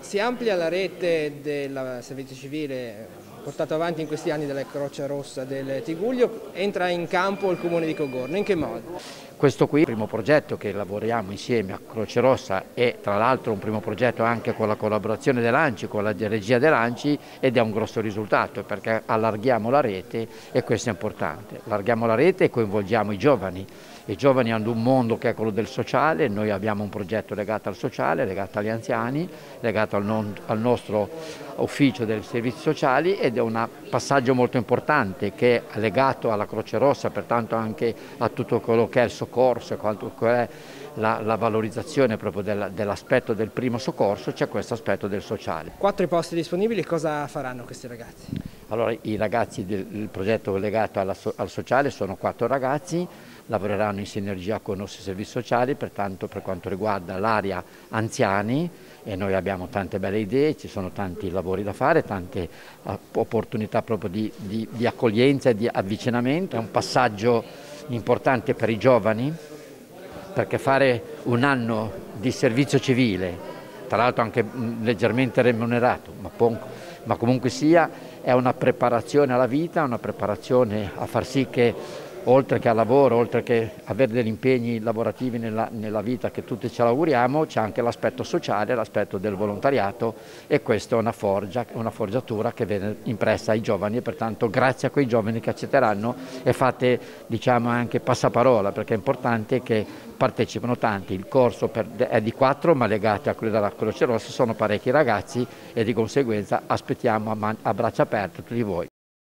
Si amplia la rete del servizio civile portato avanti in questi anni dalla Croce Rossa del Tiguglio, entra in campo il comune di Cogorno, in che modo? Questo qui è il primo progetto che lavoriamo insieme a Croce Rossa e tra l'altro un primo progetto anche con la collaborazione dell'Anci, con la regia dell'Anci ed è un grosso risultato perché allarghiamo la rete e questo è importante. Allarghiamo la rete e coinvolgiamo i giovani. I giovani hanno un mondo che è quello del sociale, noi abbiamo un progetto legato al sociale, legato agli anziani, legato al, non, al nostro ufficio dei servizi sociali ed è un passaggio molto importante che è legato alla Croce Rossa, pertanto anche a tutto quello che è il soccorso, quanto è la, la, valorizzazione proprio dell'aspetto del primo soccorso, c'è questo aspetto del sociale. Quattro posti disponibili, cosa faranno questi ragazzi? Allora, i ragazzi del progetto legato alla, al sociale sono quattro ragazzi, lavoreranno in sinergia con i nostri servizi sociali, pertanto per quanto riguarda l'area anziani e noi abbiamo tante belle idee, ci sono tanti lavori da fare, tante eh, opportunità proprio di, di, di accoglienza e di avvicinamento, è un passaggio importante per i giovani perché fare un anno di servizio civile, tra l'altro anche leggermente remunerato, ma, ma comunque sia, è una preparazione alla vita, una preparazione a far sì che oltre che al lavoro, oltre che avere degli impegni lavorativi nella, nella vita che tutti ce l'auguriamo, c'è anche l'aspetto sociale, l'aspetto del volontariato e questa è una, forgia, una forgiatura che viene impressa ai giovani e pertanto grazie a quei giovani che accetteranno e fate diciamo anche passaparola perché è importante che partecipano tanti, il corso per, è di quattro ma legati a quello della Croce Rossa sono parecchi ragazzi e di conseguenza aspettiamo a, a braccia aperte tutti voi.